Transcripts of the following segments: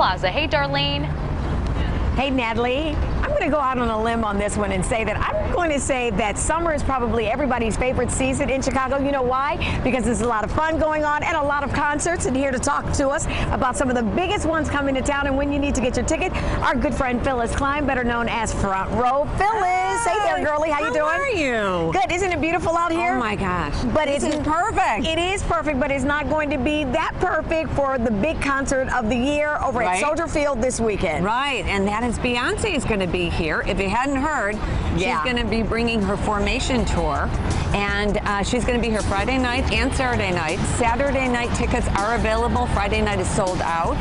Plaza. Hey, Darlene. Hey, Natalie. I'm going to go out on a limb on this one and say that I'm going to say that summer is probably everybody's favorite season in Chicago. You know why? Because there's a lot of fun going on and a lot of concerts. And here to talk to us about some of the biggest ones coming to town and when you need to get your ticket, our good friend Phyllis Klein, better known as Front Row. Phyllis, hey there, girlie. How you doing? How are you? Good. Isn't it beautiful out here? Oh my gosh. But it's perfect. It is perfect, but it's not going to be that perfect for the big concert of the year over Right. at Soldier Field this weekend. Right, and that is Beyonce is going to be here. If you hadn't heard, Yeah. she's going to be bringing her Formation tour, and uh, she's going to be here Friday night and Saturday night. Saturday night tickets are available. Friday night is sold out.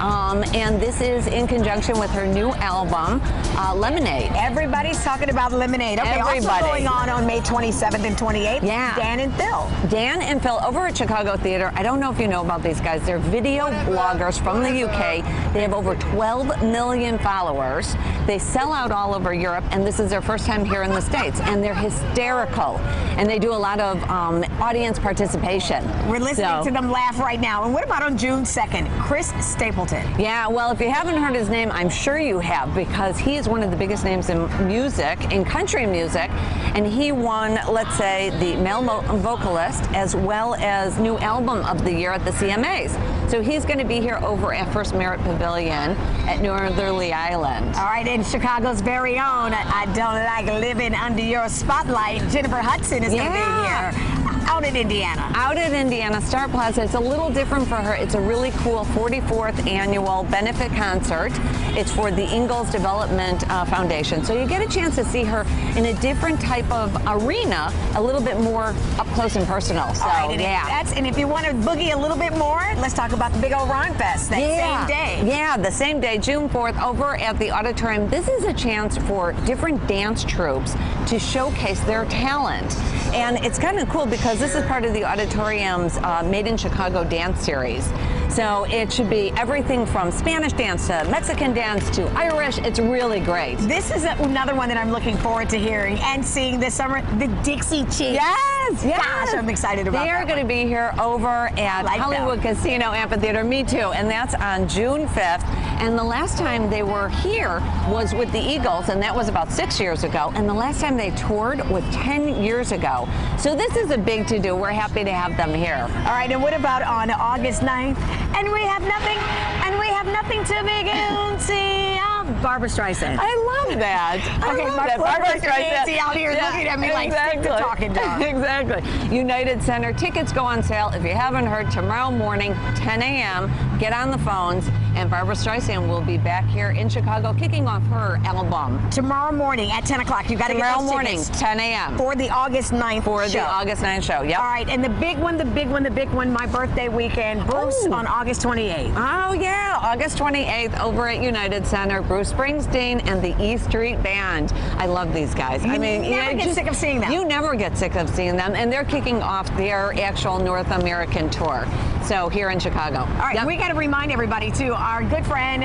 Um, and this is in conjunction with her new album, uh, Lemonade. Everybody's talking about Lemonade. Okay, also going on on May 27th and 28th. Yeah. Dan and Phil. Dan and Phil over at Chicago Theater. I don't know if you know about these guys. They're video bloggers from the UK. They have over 12 million followers. They sell out all over Europe, and this is their first time here in the States. And they're hysterical. And they do a lot of um, audience participation. We're listening So- to them laugh right now. And what about on June 2nd? Chris Stapleton. Yeah, well, if you haven't heard his name, I'm sure you have because he is one of the biggest names in music, in country music, and he won, let's say, the male vocalist as well as new album of the year at the CMAs. So he's going to be here over at First Merit Pavilion at Northerly Island. All right, in Chicago's very own. I I don't like living under your spotlight. Jennifer Hudson is going to be here out in Indiana. Out in Indiana Star Plaza, it's a little different for her. It's a really cool 44th annual benefit concert. It's for the Ingalls Development uh, Foundation. So you get a chance to see her in a different type of arena, a little bit more up close and personal. So, right, and, yeah. if that's, and if you want to boogie a little bit more, let's talk about the big old Rhythm Fest that yeah. same day. Yeah, the same day, June 4th, over at the auditorium. This is a chance for different dance troupes to showcase their talent. And it's kind of cool because this is part of the auditorium's uh, Made in Chicago dance series. So it should be everything from Spanish dance to Mexican dance to Irish. It's really great. This is another one that I'm looking forward to hearing and seeing this summer, the Dixie Chicks. Yes, yes. Gosh, I'm excited about They are going to be here over at like Hollywood Casino Amphitheater. Me too. And that's on June 5th. And the last time they were here was with the Eagles, and that was about six years ago. And the last time they toured was 10 years ago. So this is a big to do. We're happy to have them here. All right, and what about on August 9th? And we have nothing, and we have nothing to begin to see. Oh, Barbra Streisand. I love that. I Okay, love that. Barbra Nancy Streisand. out here looking at me like, stick to talking dog. exactly. United Center tickets go on sale. If you haven't heard, tomorrow morning, 10 a.m. Get on the phones, and Barbra Streisand will be back here in Chicago, kicking off her album Tomorrow morning at 10 o'clock, you got to get tomorrow those morning, tickets 10 a.m. for the August 9th for show. the August 9th show. Yep. All right, and the big one, the big one, the big one, my birthday weekend, Bruce Oh. on August 28th. Oh yeah, August 28th over at United Center, Bruce Springsteen and the E Street Band. I love these guys. You I mean, never get sick of seeing them. You never get sick of seeing them, and they're kicking off their actual North American tour. So here in Chicago. All right, Yep. we got to remind everybody too. Our good friend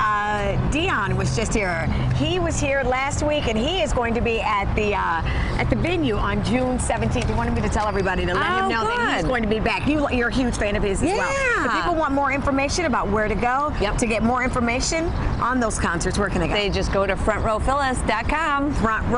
uh, Dion was just here. He was here last week, and he is going to be at the uh, at the venue on June 17th. He wanted me to tell everybody to let Oh, him know that he's going to be back. You, you're a huge fan of his as well. Yeah. If people want more information about where to go Yep. to get more information on those concerts, where can they go? They just go to frontrowphyllis.com. Front row.